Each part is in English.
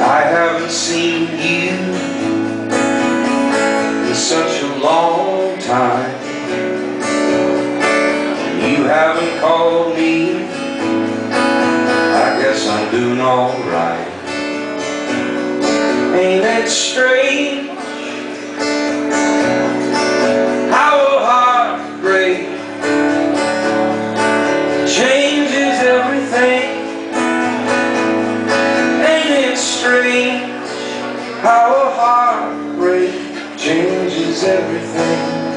I haven't seen you in such a long time. You haven't called alright. Ain't it strange how a heartbreak changes everything? Ain't it strange how a heartbreak changes everything?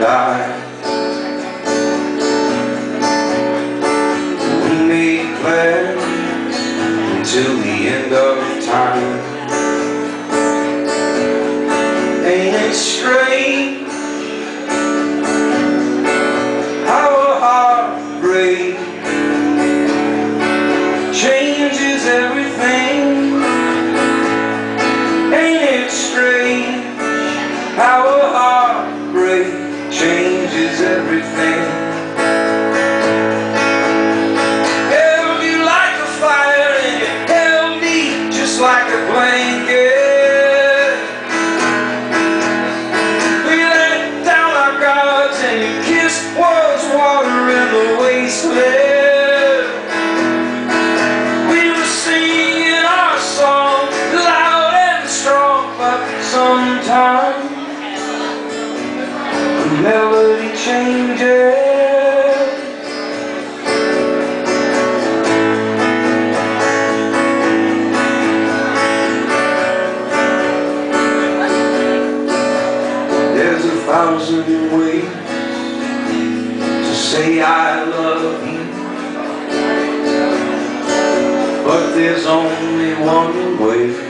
And I. We made plans until the end of time. Ain't it strange but sometimes the melody changes. There's a thousand ways to say I love you. But there's only one way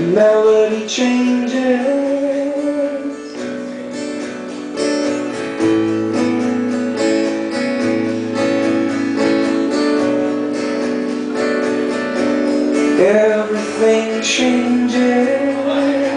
melody changes. Everything changes.